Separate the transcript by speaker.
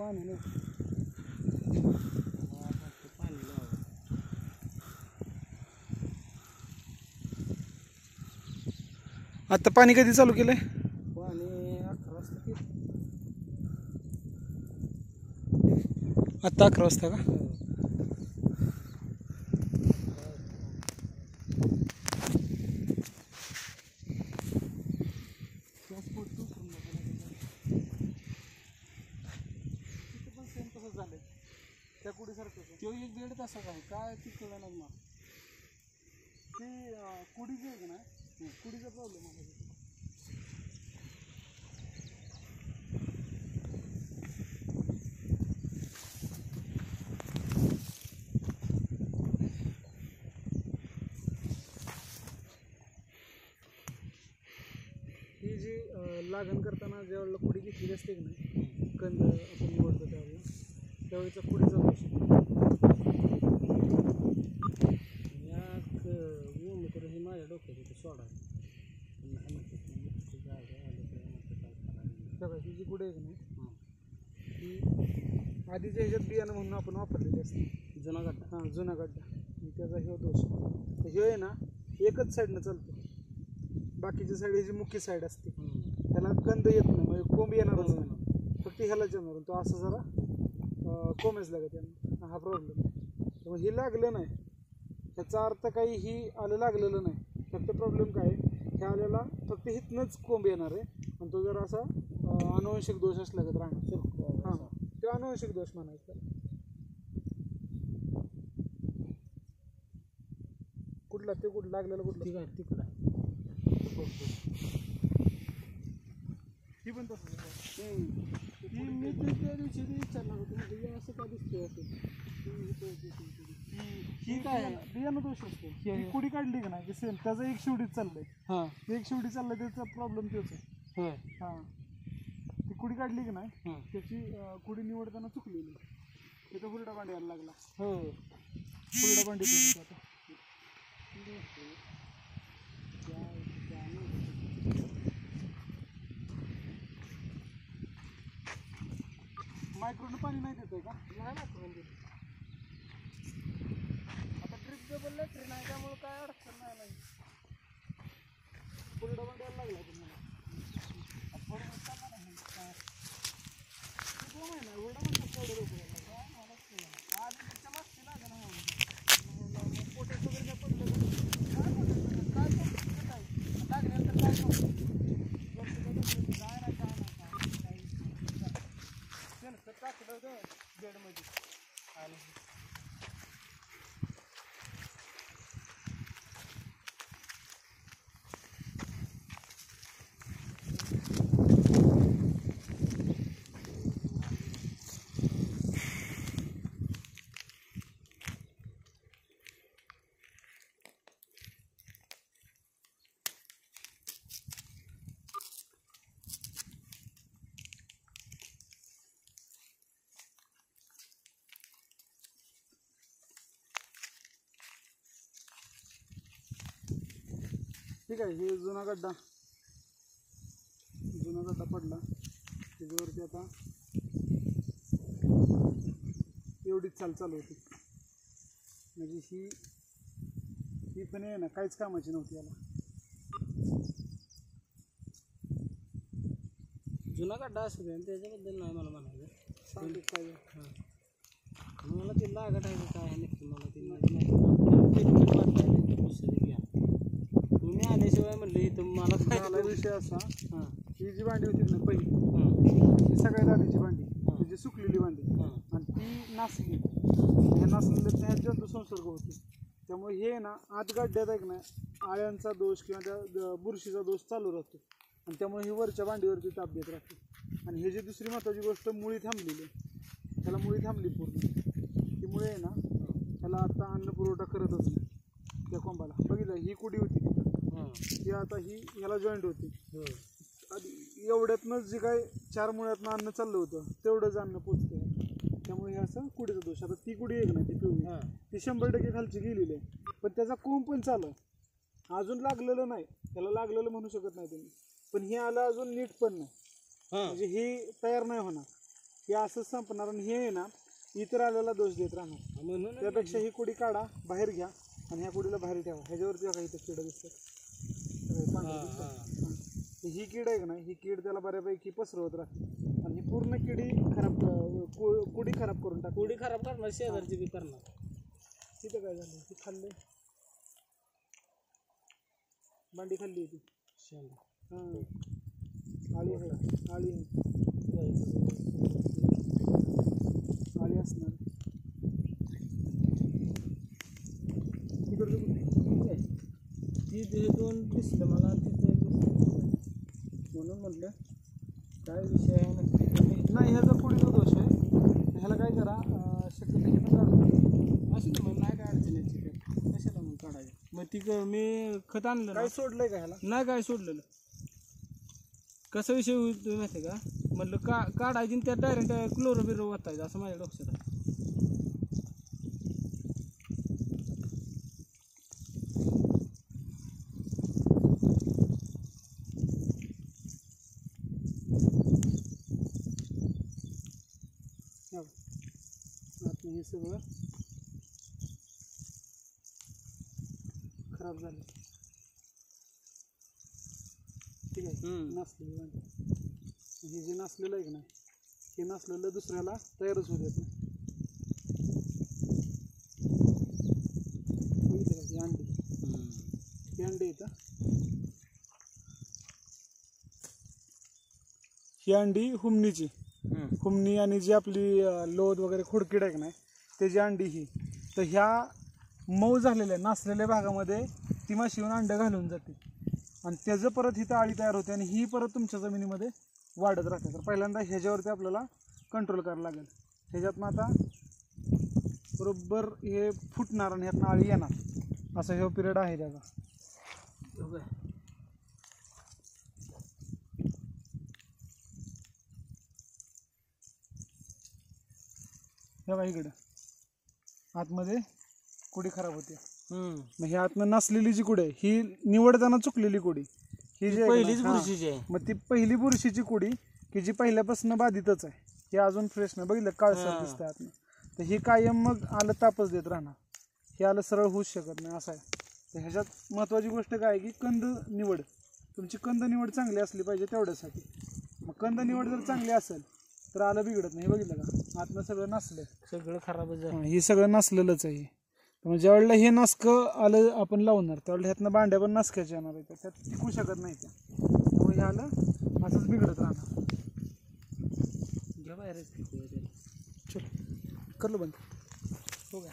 Speaker 1: पाणी आता पाणी कधी चालू केलंय?
Speaker 2: पाणी अकरा वाजता
Speaker 1: आत्ता अकरा वाजता का?
Speaker 2: त्या कुडीसारखं तो एक दीड तासाचा आहे. काय ती कळणार मला.
Speaker 1: ते अं, कुडी जी आहे ना कुडीचा प्रॉब्लेम आहे. ही जी लागण करताना ज्यावेळेला कुडी घेतलेली असते की नाही कंद आपण त्यावेळेचा
Speaker 2: याक ऊन तर हे माझ्या डोक्यात होतं सोडा. ना,
Speaker 1: ही जी कुडी आहे
Speaker 2: हं.
Speaker 1: ही आधीच्या ह्याच्यात बियाणं म्हणून आपण वापरलेली असते.
Speaker 2: जुना गड्डा
Speaker 1: हां जुना गड्डा आणि त्याचा ह्यो दोष. तर ह्यो आहे ना एकच साईडनं चालतो. बाकीच्या साईड ह्याची मुख्य साईड असते. त्याला कंद येत नाही म्हणजे कोंब येणारच नाही. फक्त ह्यालाच येणार आणि तो असं जरा कोंबच लागत यांना हा प्रॉब्लेम त्यामुळे हे लागलं नाही. ह्याचा अर्थ काही ही आलं लागलेलं नाही. फक्त प्रॉब्लेम काय आहे? ह्या आलेला फक्त हिथनंच कोंब येणार आहे. आणि तो जर असा अनुवंशिक दोष असला का राहणार हां तो अनुवंशिक दोष म्हणायचा. कुठला ते कुठं लागलेलं कुठलं?
Speaker 2: ठीक आहे तिकडं.
Speaker 1: ही पण तसंच आहे.
Speaker 2: ती मी ते त्या दिवशी ते विचारणार होतो. असं का दिसतंय असं
Speaker 1: ही काय? आहे? बियाणं दोष असतो. ही कुडी काढली का नाही? की सेम त्याचं एक शिवडीत चाललंय.
Speaker 2: हां.
Speaker 1: एक शिवडी चाललंय त्याचा प्रॉब्लेम तोच आहे.
Speaker 2: होय.
Speaker 1: हां. ती कुडी काढली की नाही?
Speaker 2: हां.
Speaker 1: त्याची अं, कुडी निवडताना चुकलेली. तिथं हुरडा बांडी यायला लागला.
Speaker 2: हो
Speaker 1: हुरडा बांडी आता मायक्रोन पाणी नाही देतोय का?
Speaker 2: नाही ना करून आता ट्रिप डबल लेटर नाही त्यामुळे काय अडचण नाही नाही.
Speaker 1: Double Ayan. ठीक आहे हे जुना गड्डा. जुना गड्डा पडला. त्याच्यावरती आता एवढीच चाल चालू होती. म्हणजे ही ही पण आहे ना काहीच कामाची नव्हती याला.
Speaker 2: जुना गड्डा असू दे त्याच्याबद्दल नाही मला म्हणायचं.
Speaker 1: सांगित पाहिजे
Speaker 2: हां. मला ती लागत आहे काय आहे नक्की मला ती माझी नाही आपलं ट्रीटमेंट वाटत दुसरी घ्या तुम्ही काय
Speaker 1: झाला विषय असा
Speaker 2: हां.
Speaker 1: ही जी भांडी होती ना पहिली
Speaker 2: हां.
Speaker 1: ही सगळ्यात आधीची भांडी त्याची सुकलेली भांडी
Speaker 2: हां.
Speaker 1: आणि ती नासली ह्या नासलेल्या ह्यात जंतू संसर्ग होते. त्यामुळे हे ना आत गड्ड्यात आहे ना आळ्यांचा दोष किंवा त्या बुरशीचा दोष चालू राहतो. आणि त्यामुळे ही वरच्या भांडीवरती ताप देत राहते. आणि हे जी दुसरी महत्त्वाची गोष्ट मुळी थांबलेली त्याला मुळी थांबली पूर्ण. ती मुळे आहे ना त्याला आता अन्न पुरवठा करतच नाही. त्या कोंबाला. बघितलं ही कुडी होती.
Speaker 2: ही.
Speaker 1: आता ही ह्याला जॉईंट होती.
Speaker 2: हो.
Speaker 1: आधी एवढ्यातनंच जे काय चार मुळ्यातनं अन्न चाललं होतं तेवढंच अन्न पोचतं त्यामुळे हे असं कुडीचा दोष. आता ती कुडी एक ना ती पिवळी.
Speaker 2: हां.
Speaker 1: ती शंभर टक्के खालची गेलेली आहे. पण त्याचा कोंब पण चालू अजून लागलेलं नाही. त्याला लागलेलं म्हणू शकत नाही तुम्ही. पण हे आलं अजून नीट पण नाही.
Speaker 2: हां.
Speaker 1: म्हणजे ही तयार नाही होणार. हे असंच संपणार आणि हे आहे ना इतर आलेला दोष देत राहणार. त्यापेक्षा ही कुडी काढा बाहेर घ्या आणि ह्या कुडीला बाहेर ठेवा. ह्याच्यावरती इथं किड दिसतात. हे दिसतं. हां. कीड आहे का नाही? ही कीड त्याला बऱ्यापैकी पसरवत राहते. आणि ही पूर्ण किडी खराब कुडी खराब करून टाकते.
Speaker 2: कोडी खराब करणार शेजारची बी करणार.
Speaker 1: तिथं काय झालं? ती खाल्ले. भांडी खाल्ली ती
Speaker 2: शेंगा
Speaker 1: हां. आळी आहे. आळी आळी असणार तिकडचं कुठे?
Speaker 2: ती ते दोन दिसलं मला तिथे म्हणून म्हटलं काय विषय आहे नक्की?
Speaker 1: नाही ह्याचा पुढील दोष आहे. ह्याला काय करा शक्यतो इथं काढून
Speaker 2: असं ना मग नाही काय अडचण यायची त्यात. कशाला मग काढायचं? मग ती मी खत आणलं
Speaker 1: काय सोडलंय का ह्याला?
Speaker 2: नाही काय सोडलेलं. कसा विषय होईल तुम्ही माहिती का? म्हटलं का काढायची आणि त्यात डायरेक्ट क्लोरोबिरो वाचायचं असं माझ्या डोक्यात
Speaker 1: हे सगळं खराब झालं. ठीक आहे.
Speaker 2: हम्म.
Speaker 1: नसलेली हे जे नसलेलं आहे की नाही हे नसलेलं दुसऱ्याला तयारच होऊ देत नाही. ही अंडी? ही अंडी येतं ही? अंडी हुमणीची.
Speaker 2: हम्म.
Speaker 1: हुमणी आणि जी आपली लोद वगैरे खोडकीड आहे की नाही त्याची अंडी ही तर ह्या मऊ झालेल्या नासलेल्या भागामध्ये ती माशी येऊन अंडं घालून जाते. आणि त्याचं परत ही आळी तयार होते आणि ही परत तुमच्या जमिनीमध्ये वाढत राहते. तर पहिल्यांदा ह्याच्यावरती आपल्याला कंट्रोल करावं लागेल. ह्याच्यातनं आता बरोबर हे फुटणार आणि ह्यातनं आळी येणार. असा हे पिरियड आहे त्याचा.
Speaker 2: हे
Speaker 1: बघा इकडं. आतमध्ये कुडी खराब होते. मग ही आतनं नसलेली जी कुडी आहे ही निवडताना चुकलेली कुडी. ही जी आहे का
Speaker 2: पहिलीच
Speaker 1: नाही, हा.
Speaker 2: बुरशीची आहे.
Speaker 1: मग ती पहिली बुरशीची कुडी की जी पहिल्यापासून बाधितच आहे. ही अजून फ्रेश नाही. बघितलं काळसर
Speaker 2: हा.
Speaker 1: दिसतं आतनं. तर ही कायम मग आलं तापच देत राहणार. हे आलं सरळ होऊच शकत नाही असं आहे. तर ह्याच्यात महत्त्वाची गोष्ट काय आहे की कंद निवड. तुमची कंद निवड चांगली असली पाहिजे तेवढ्यासाठी. मग कंद निवड जर चांगली असेल तर आलं बिघडत नाही. हे बघितलं का? आतनं सगळं नसलं.
Speaker 2: सगळं खराबच झालं
Speaker 1: हा, सगळं नसलेलंच आहे त्यामुळे ज्यावेळेला हे नसकं आलं आपण लावणार त्यावेळेला ह्यातनं भांड्या पण नसक्याच्या येणार आहे त्यात टिकू शकत नाही त्या. त्यामुळे हे आलं असंच बिघडत राहणार.
Speaker 2: घ्या त्याला.
Speaker 1: चल करलं बंद. हो काय